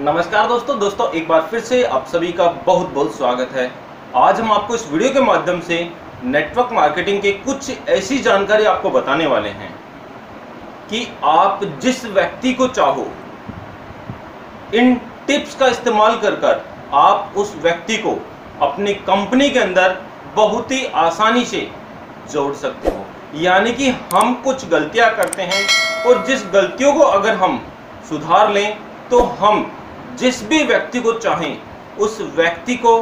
नमस्कार दोस्तों दोस्तों, एक बार फिर से आप सभी का बहुत बहुत स्वागत है। आज हम आपको इस वीडियो के माध्यम से नेटवर्क मार्केटिंग के कुछ ऐसी जानकारी आपको बताने वाले हैं कि आप जिस व्यक्ति को चाहो, इन टिप्स का इस्तेमाल कर कर आप उस व्यक्ति को अपनी कंपनी के अंदर बहुत ही आसानी से जोड़ सकते हो। यानी कि हम कुछ गलतियाँ करते हैं और जिस गलतियों को अगर हम सुधार लें तो हम जिस भी व्यक्ति को चाहें, उस व्यक्ति को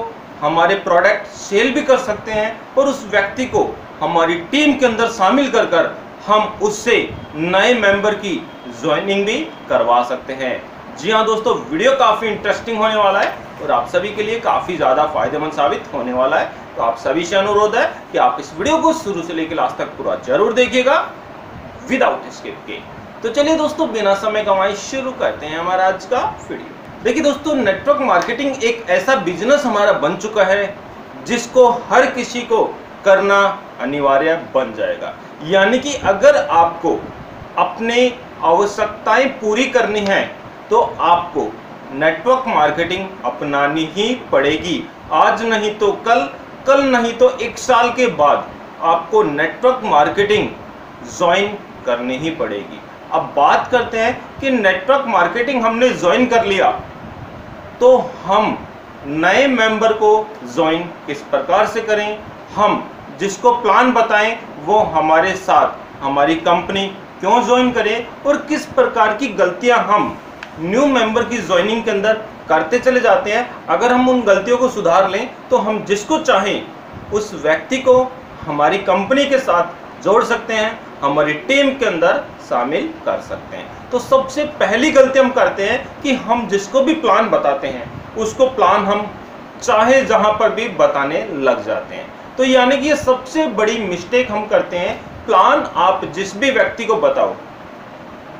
हमारे प्रोडक्ट सेल भी कर सकते हैं और उस व्यक्ति को हमारी टीम के अंदर शामिल कर कर हम उससे नए मेंबर की ज्वाइनिंग भी करवा सकते हैं। जी हाँ दोस्तों वीडियो काफ़ी इंटरेस्टिंग होने वाला है और आप सभी के लिए काफ़ी ज़्यादा फ़ायदेमंद साबित होने वाला है। तो आप सभी से अनुरोध है कि आप इस वीडियो को शुरू से लेकर लास्ट तक पूरा ज़रूर देखिएगा विदाउट स्किप के। तो चलिए दोस्तों, बिना समय कमाई शुरू करते हैं हमारा आज का वीडियो देखिए दोस्तों नेटवर्क मार्केटिंग एक ऐसा बिज़नेस हमारा बन चुका है जिसको हर किसी को करना अनिवार्य बन जाएगा। यानी कि अगर आपको अपने आवश्यकताएँ पूरी करनी है तो आपको नेटवर्क मार्केटिंग अपनानी ही पड़ेगी। आज नहीं तो कल कल नहीं तो एक साल के बाद आपको नेटवर्क मार्केटिंग ज्वाइन करनी ही पड़ेगी। अब बात करते हैं कि नेटवर्क मार्केटिंग हमने ज्वाइन कर लिया। तो हम नए मेंबर को ज्वाइन किस प्रकार से करें? हम जिसको प्लान बताएँ, वो हमारे साथ, हमारी कंपनी क्यों ज्वाइन करें और किस प्रकार की गलतियाँ हम न्यू मेंबर की ज्वाइनिंग के अंदर करते चले जाते हैं। अगर हम उन गलतियों को सुधार लें तो हम जिसको चाहें, उस व्यक्ति को हमारी कंपनी के साथ जोड़ सकते हैं। हमारी टीम के अंदर शामिल कर सकते हैं। तो सबसे पहली गलती हम करते हैं कि हम जिसको भी प्लान बताते हैं, उसको प्लान हम चाहे जहाँ पर भी बताने लग जाते हैं। तो यानी कि ये सबसे बड़ी मिस्टेक हम करते हैं प्लान आप जिस भी व्यक्ति को बताओ,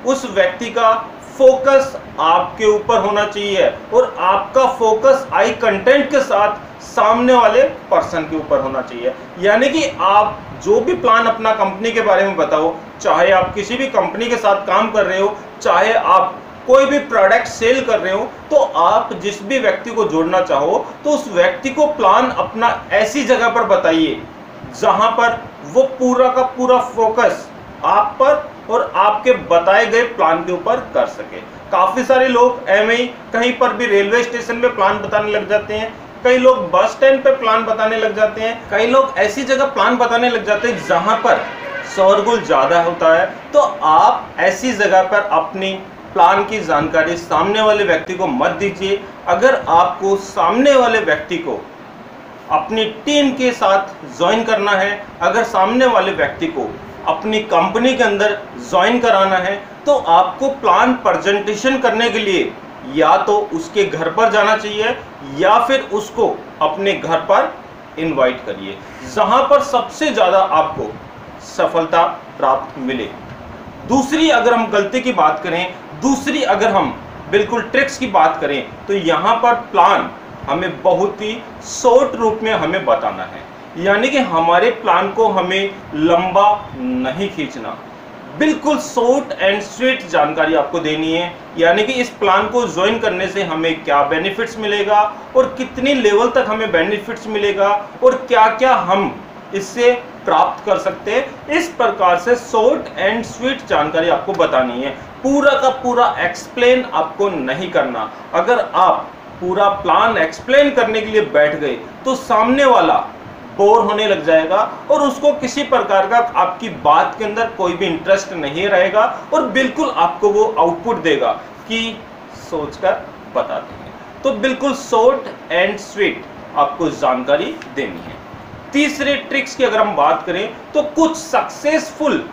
उस व्यक्ति का फोकस आपके ऊपर होना चाहिए और आपका फोकस आई कंटेंट के साथ सामने वाले पर्सन के ऊपर होना चाहिए। यानी कि आप जो भी प्लान अपना कंपनी के बारे में बताओ, चाहे आप किसी भी कंपनी के साथ काम कर रहे हो, चाहे आप कोई भी प्रोडक्ट सेल कर रहे हो तो आप जिस भी व्यक्ति को जोड़ना चाहो तो उस व्यक्ति को प्लान अपना ऐसी जगह पर बताइए, जहाँ पर वो पूरा का पूरा फोकस आप पर और आपके बताए गए प्लान के ऊपर कर सके। काफ़ी सारे लोग एम कहीं पर भी रेलवे स्टेशन में प्लान बताने लग जाते हैं कई लोग बस स्टैंड पे प्लान बताने लग जाते हैं। कई लोग ऐसी जगह प्लान बताने लग जाते हैं जहाँ पर शोरगुल ज़्यादा होता है। तो आप ऐसी जगह पर अपनी प्लान की जानकारी सामने वाले व्यक्ति को मत दीजिए। अगर आपको सामने वाले व्यक्ति को अपनी टीम के साथ ज्वाइन करना है, अगर सामने वाले व्यक्ति को अपनी कंपनी के अंदर ज्वाइन कराना है तो आपको प्लान प्रेजेंटेशन करने के लिए या तो उसके घर पर जाना चाहिए या फिर उसको अपने घर पर इनवाइट करिए। जहाँ पर सबसे ज़्यादा आपको सफलता प्राप्त मिले। दूसरी अगर हम गलती की बात करें, दूसरी अगर हम बिल्कुल ट्रिक्स की बात करें तो यहाँ पर प्लान हमें बहुत ही शॉर्ट रूप में हमें बताना है। यानी कि हमारे प्लान को हमें लंबा नहीं खींचना। बिल्कुल शॉर्ट एंड स्वीट जानकारी आपको देनी है। यानी कि इस प्लान को ज्वाइन करने से हमें क्या बेनिफिट्स मिलेगा और कितनी लेवल तक हमें बेनिफिट्स मिलेगा और क्या क्या हम इससे प्राप्त कर सकते हैं। इस प्रकार से शॉर्ट एंड स्वीट जानकारी आपको बतानी है। पूरा का पूरा एक्सप्लेन आपको नहीं करना। अगर आप पूरा प्लान एक्सप्लेन करने के लिए बैठ गए तो सामने वाला बोर होने लग जाएगा और उसको किसी प्रकार का आपकी बात के अंदर कोई भी इंटरेस्ट नहीं रहेगा और बिल्कुल आपको वो आउटपुट देगा कि सोचकर बता देंगे तो बिल्कुल शॉर्ट एंड स्वीट आपको जानकारी देनी है। तीसरे ट्रिक्स की अगर हम बात करें तो कुछ सक्सेसफुल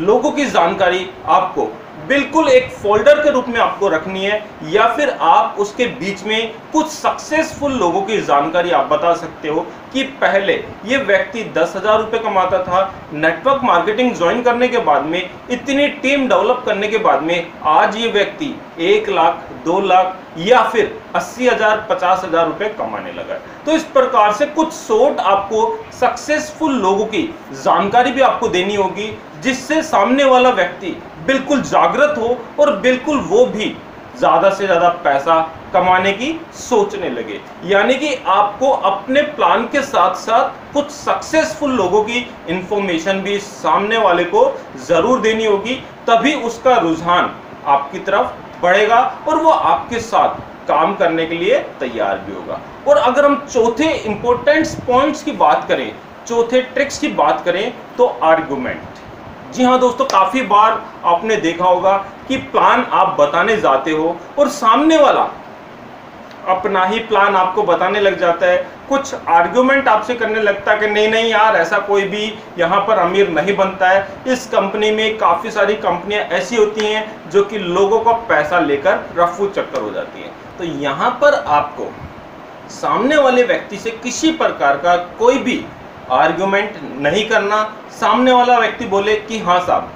लोगों की जानकारी आपको बिल्कुल एक फोल्डर के रूप में आपको रखनी है, या फिर आप उसके बीच में कुछ सक्सेसफुल लोगों की जानकारी आप बता सकते हो कि पहले ये व्यक्ति दस हज़ार रुपये कमाता था नेटवर्क मार्केटिंग ज्वाइन करने के बाद में, इतनी टीम डेवलप करने के बाद में, आज ये व्यक्ति एक लाख, दो लाख, या फिर अस्सी हज़ार, पचास हज़ार रुपये कमाने लगा तो इस प्रकार से कुछ शोट आपको सक्सेसफुल लोगों की जानकारी भी आपको देनी होगी, जिससे सामने वाला व्यक्ति बिल्कुल जागृत हो और बिल्कुल वो भी ज़्यादा से ज़्यादा पैसा कमाने की सोचने लगे। यानी कि आपको अपने प्लान के साथ साथ कुछ सक्सेसफुल लोगों की इंफॉर्मेशन भी सामने वाले को ज़रूर देनी होगी, तभी उसका रुझान आपकी तरफ़ बढ़ेगा और वो आपके साथ काम करने के लिए तैयार भी होगा। और अगर हम चौथे इंपॉर्टेंट पॉइंट्स की बात करें, चौथे ट्रिक्स की बात करें तो आर्गुमेंट जी हाँ दोस्तों, काफ़ी बार आपने देखा होगा कि प्लान आप बताने जाते हो और सामने वाला अपना ही प्लान आपको बताने लग जाता है। कुछ आर्ग्यूमेंट आपसे करने लगता है कि नहीं नहीं यार, ऐसा कोई भी यहाँ पर अमीर नहीं बनता है। इस कंपनी में काफ़ी सारी कंपनियाँ ऐसी होती हैं जो कि लोगों का पैसा लेकर रफू चक्कर हो जाती हैं। तो यहाँ पर आपको सामने वाले व्यक्ति से किसी प्रकार का कोई भी आर्ग्यूमेंट नहीं करना, सामने वाला व्यक्ति बोले कि हाँ साहब,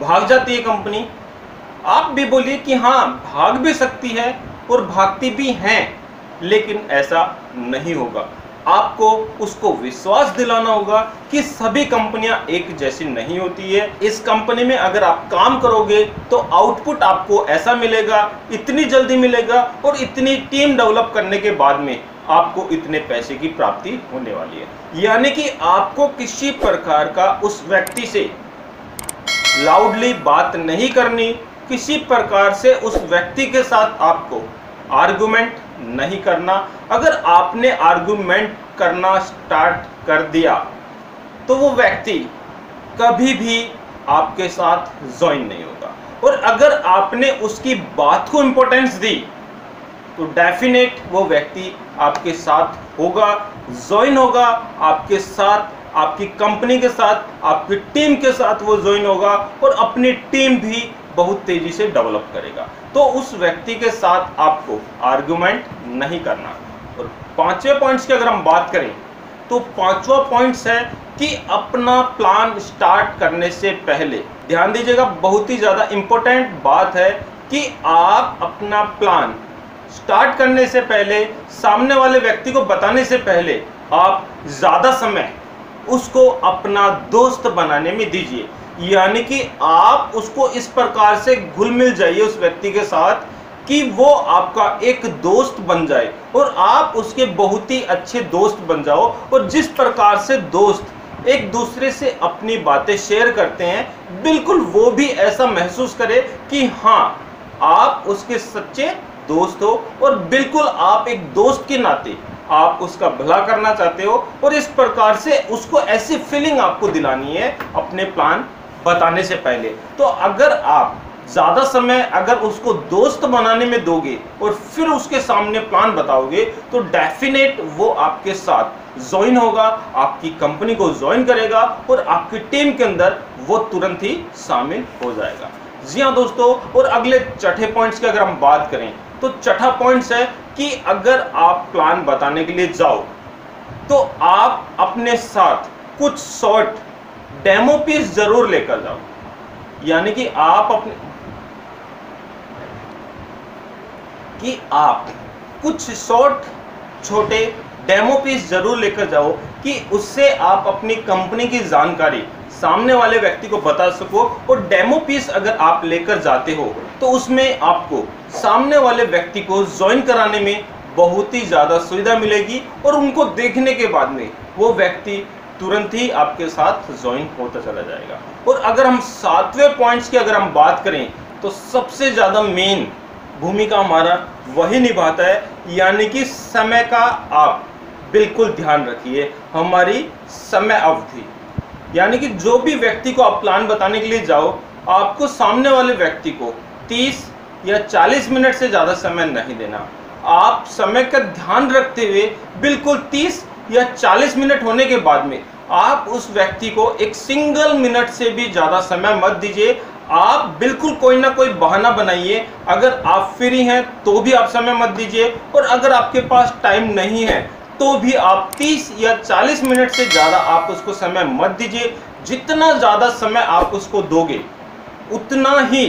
भाग जाती है कंपनी। आप भी बोलिए कि हाँ भाग भी सकती है और भागती भी हैं, लेकिन ऐसा नहीं होगा। आपको उसको विश्वास दिलाना होगा कि सभी कंपनियाँ एक जैसी नहीं होती है। इस कंपनी में अगर आप काम करोगे तो आउटपुट आपको ऐसा मिलेगा, इतनी जल्दी मिलेगा और इतनी टीम डेवलप करने के बाद में। आपको इतने पैसे की प्राप्ति होने वाली है। यानी कि आपको किसी प्रकार का उस व्यक्ति से लाउडली बात नहीं करनी, किसी प्रकार से उस व्यक्ति के साथ आपको आर्गुमेंट नहीं करना। अगर आपने आर्गुमेंट करना स्टार्ट कर दिया तो वो व्यक्ति कभी भी आपके साथ ज्वाइन नहीं होगा। और अगर आपने उसकी बात को इंपॉर्टेंस दी तो डेफिनेट वो व्यक्ति आपके साथ होगा ज्वाइन होगा, आपके साथ, आपकी कंपनी के साथ, आपकी टीम के साथ वो ज्वाइन होगा और अपनी टीम भी बहुत तेज़ी से डेवलप करेगा। तो उस व्यक्ति के साथ आपको आर्गुमेंट नहीं करना। और पाँचवें पॉइंट्स की अगर हम बात करें तो पांचवा पॉइंट्स है कि अपना प्लान स्टार्ट करने से पहले, ध्यान दीजिएगा, बहुत ही ज़्यादा इंपॉर्टेंट बात है कि आप अपना प्लान स्टार्ट करने से पहले, सामने वाले व्यक्ति को बताने से पहले, आप ज़्यादा समय उसको अपना दोस्त बनाने में दीजिए। यानी कि आप उसको इस प्रकार से घुल मिल जाइए उस व्यक्ति के साथ कि वो आपका एक दोस्त बन जाए और आप उसके बहुत ही अच्छे दोस्त बन जाओ और जिस प्रकार से दोस्त एक दूसरे से अपनी बातें शेयर करते हैं, बिल्कुल वो भी ऐसा महसूस करे कि हाँ आप उसके सच्चे दोस्त हो और बिल्कुल आप एक दोस्त के नाते आप उसका भला करना चाहते हो और इस प्रकार से उसको ऐसी फीलिंग आपको दिलानी है अपने प्लान बताने से पहले। तो अगर आप ज़्यादा समय अगर उसको दोस्त बनाने में दोगे और फिर उसके सामने प्लान बताओगे तो डेफिनेट वो आपके साथ ज्वाइन होगा, आपकी कंपनी को ज्वाइन करेगा और आपकी टीम के अंदर वो तुरंत ही शामिल हो जाएगा। जी हाँ दोस्तों, और अगले चौथे पॉइंट्स की अगर हम बात करें तो चौथा पॉइंट्स है कि अगर आप प्लान बताने के लिए जाओ तो आप अपने साथ कुछ शॉर्ट डेमो पीस ज़रूर लेकर जाओ। यानी कि आप अपने कि आप कुछ शॉर्ट छोटे डेमो पीस ज़रूर लेकर जाओ कि उससे आप अपनी कंपनी की जानकारी सामने वाले व्यक्ति को बता सको और डेमो पीस अगर आप लेकर जाते हो तो उसमें आपको सामने वाले व्यक्ति को ज्वाइन कराने में बहुत ही ज़्यादा सुविधा मिलेगी और उनको देखने के बाद में वो व्यक्ति तुरंत ही आपके साथ ज्वाइन होता चला जाएगा। और अगर हम सातवें पॉइंट्स की अगर हम बात करें तो सबसे ज़्यादा मेन भूमिका हमारा वही निभाता है, यानी कि समय का आप बिल्कुल ध्यान रखिए। हमारी समय अवधि। यानी कि जो भी व्यक्ति को आप प्लान बताने के लिए जाओ, आपको सामने वाले व्यक्ति को 30 या 40 मिनट से ज़्यादा समय नहीं देना। आप समय का ध्यान रखते हुए बिल्कुल 30 या 40 मिनट होने के बाद में आप उस व्यक्ति को एक सिंगल मिनट से भी ज़्यादा समय मत दीजिए। आप बिल्कुल कोई ना कोई बहाना बनाइए। अगर आप फ्री हैं तो भी आप समय मत दीजिए। और अगर आपके पास टाइम नहीं है तो भी आप 30 या 40 मिनट से ज़्यादा आप उसको समय मत दीजिए। जितना ज़्यादा समय आप उसको दोगे, उतना ही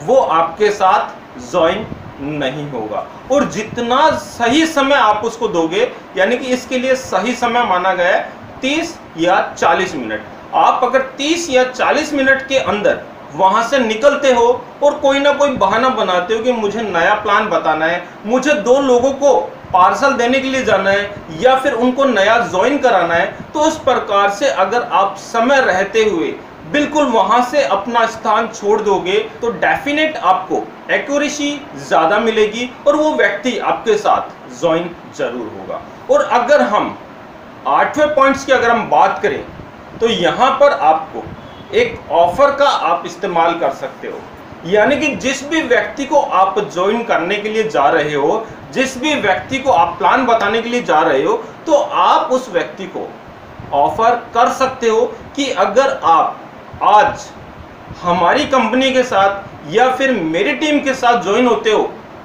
वो आपके साथ ज्वाइन नहीं होगा। और जितना सही समय आप उसको दोगे, यानी कि इसके लिए सही समय माना गया है 30 या 40 मिनट। आप अगर 30 या 40 मिनट के अंदर वहाँ से निकलते हो और कोई ना कोई बहाना बनाते हो कि मुझे नया प्लान बताना है, मुझे दो लोगों को पार्सल देने के लिए जाना है या फिर उनको नया ज्वाइन कराना है तो उस प्रकार से अगर आप समय रहते हुए बिल्कुल वहाँ से अपना स्थान छोड़ दोगे तो डेफिनेट आपको एक्यूरेसी ज़्यादा मिलेगी और वो व्यक्ति आपके साथ ज्वाइन ज़रूर होगा। और अगर हम आठवें पॉइंट्स की अगर हम बात करें तो यहाँ पर आपको एक ऑफ़र का आप इस्तेमाल कर सकते हो। यानी कि जिस भी व्यक्ति को आप ज्वाइन करने के लिए जा रहे हो, जिस भी व्यक्ति को आप प्लान बताने के लिए जा रहे हो तो आप उस व्यक्ति को ऑफ़र कर सकते हो कि अगर आप आज हमारी कंपनी के साथ या फिर मेरी टीम के साथ ज्वाइन होते हो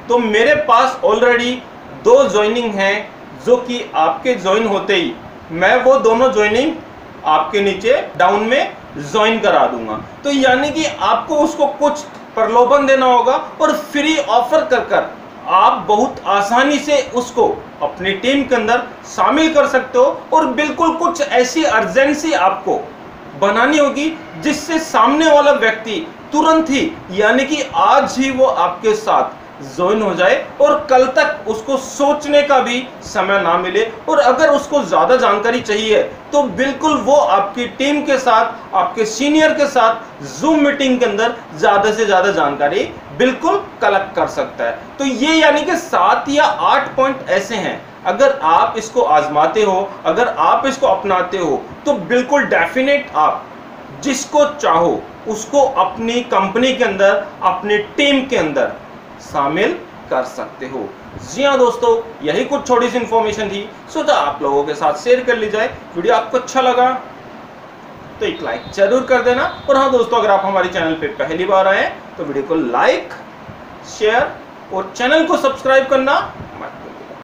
तो मेरे पास ऑलरेडी दो ज्वाइनिंग हैं जो कि आपके ज्वाइन होते ही मैं वो दोनों ज्वाइनिंग आपके नीचे डाउन में ज्वाइन करा दूँगा। तो यानी कि आपको उसको कुछ प्रलोभन देना होगा और फ्री ऑफ़र कर कर आप बहुत आसानी से उसको अपनी टीम के अंदर शामिल कर सकते हो और बिल्कुल कुछ ऐसी अर्जेंसी आपको बनानी होगी जिससे सामने वाला व्यक्ति तुरंत ही, यानी कि आज ही वो आपके साथ ज्वाइन हो जाए और कल तक उसको सोचने का भी समय ना मिले। और अगर उसको ज़्यादा जानकारी चाहिए तो बिल्कुल वो आपकी टीम के साथ, आपके सीनियर के साथ जूम मीटिंग के अंदर ज़्यादा से ज़्यादा जानकारी बिल्कुल कलेक्ट कर सकता है। तो ये यानी कि सात या आठ पॉइंट ऐसे हैं। अगर आप इसको आजमाते हो, अगर आप इसको अपनाते हो तो बिल्कुल डेफिनेट आप जिसको चाहो, उसको अपनी कंपनी के अंदर, अपनी टीम के अंदर शामिल कर सकते हो। जी हाँ दोस्तों, यही कुछ छोटी सी इंफॉर्मेशन थी। सोचा आप लोगों के साथ शेयर कर ली जाए। वीडियो आपको अच्छा लगा तो एक लाइक ज़रूर कर देना। और हाँ दोस्तों, अगर आप हमारे चैनल पर पहली बार आए तो वीडियो को लाइक शेयर और चैनल को सब्सक्राइब करना